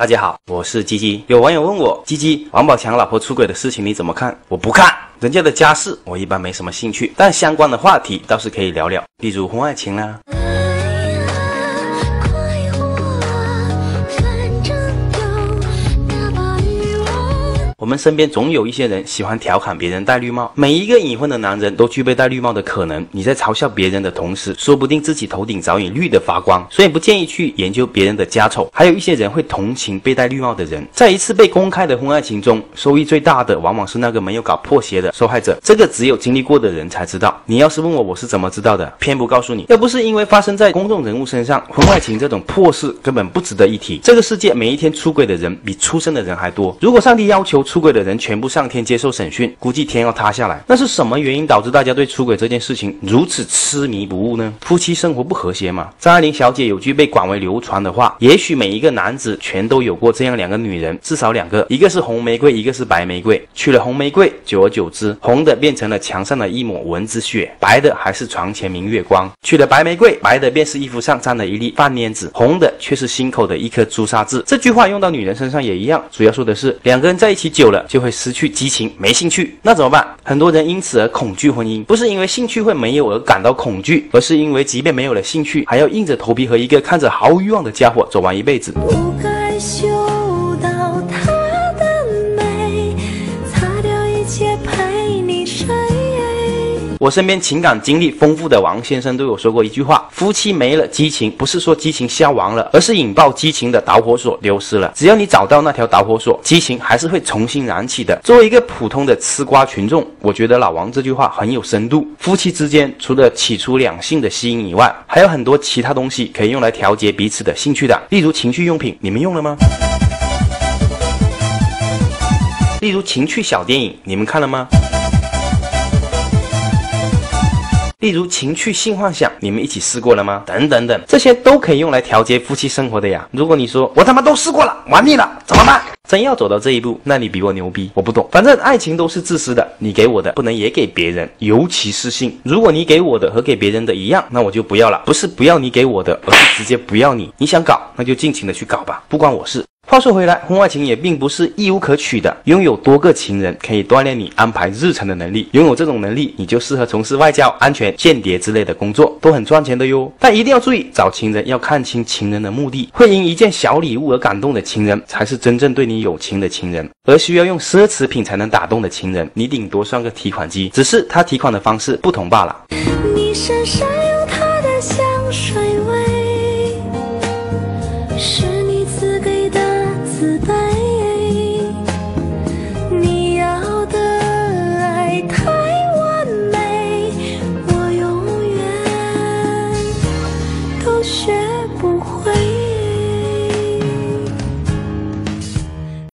大家好，我是鸡鸡。有网友问我，鸡鸡，王宝强老婆出轨的事情你怎么看？我不看，人家的家事我一般没什么兴趣，但相关的话题倒是可以聊聊，例如婚外情啦。们身边总有一些人喜欢调侃别人戴绿帽，每一个已婚的男人都具备戴绿帽的可能。你在嘲笑别人的同时，说不定自己头顶早已绿的发光。所以不建议去研究别人的家丑。还有一些人会同情被戴绿帽的人，在一次被公开的婚外情中，收益最大的往往是那个没有搞破鞋的受害者。这个只有经历过的人才知道。你要是问我我是怎么知道的，偏不告诉你。要不是因为发生在公众人物身上，婚外情这种破事根本不值得一提。这个世界每一天出轨的人比出生的人还多。如果上帝要求，出出轨的人全部上天接受审讯，估计天要塌下来。那是什么原因导致大家对出轨这件事情如此痴迷不悟呢？夫妻生活不和谐嘛？张爱玲小姐有句被广为流传的话：也许每一个男子全都有过这样两个女人，至少两个，一个是红玫瑰，一个是白玫瑰。娶了红玫瑰，久而久之，红的变成了墙上的一抹蚊子血，白的还是床前明月光。娶了白玫瑰，白的便是衣服上沾了一粒饭粘子，红的却是心口的一颗朱砂痣。这句话用到女人身上也一样，主要说的是两个人在一起久了就。会失去激情，没兴趣，那怎么办？很多人因此而恐惧婚姻，不是因为兴趣会没有而感到恐惧，而是因为即便没有了兴趣，还要硬着头皮和一个看着毫无欲望的家伙走完一辈子。我身边情感经历丰富的王先生对我说过一句话：夫妻没了激情，不是说激情消亡了，而是引爆激情的导火索丢失了。只要你找到那条导火索，激情还是会重新燃起的。作为一个普通的吃瓜群众，我觉得老王这句话很有深度。夫妻之间除了起初两性的吸引以外，还有很多其他东西可以用来调节彼此的兴趣的，例如情趣用品，你们用了吗？例如情趣小电影，你们看了吗？例如情趣性幻想，你们一起试过了吗？等等等，这些都可以用来调节夫妻生活的呀。如果你说我他妈都试过了，玩腻了，怎么办？真要走到这一步，那你比我牛逼。我不懂，反正爱情都是自私的，你给我的不能也给别人，尤其是性。如果你给我的和给别人的一样，那我就不要了。不是不要你给我的，而是直接不要你。你想搞，那就尽情的去搞吧，不关我事。话说回来，婚外情也并不是一无可取的。拥有多个情人可以锻炼你安排日程的能力。拥有这种能力，你就适合从事外交、安全、间谍之类的工作，都很赚钱的哟。但一定要注意，找情人要看清情人的目的。会因一件小礼物而感动的情人，才是真正对你有情的情人。而需要用奢侈品才能打动的情人，你顶多算个提款机，只是他提款的方式不同罢了。你身上有他的香水味，是。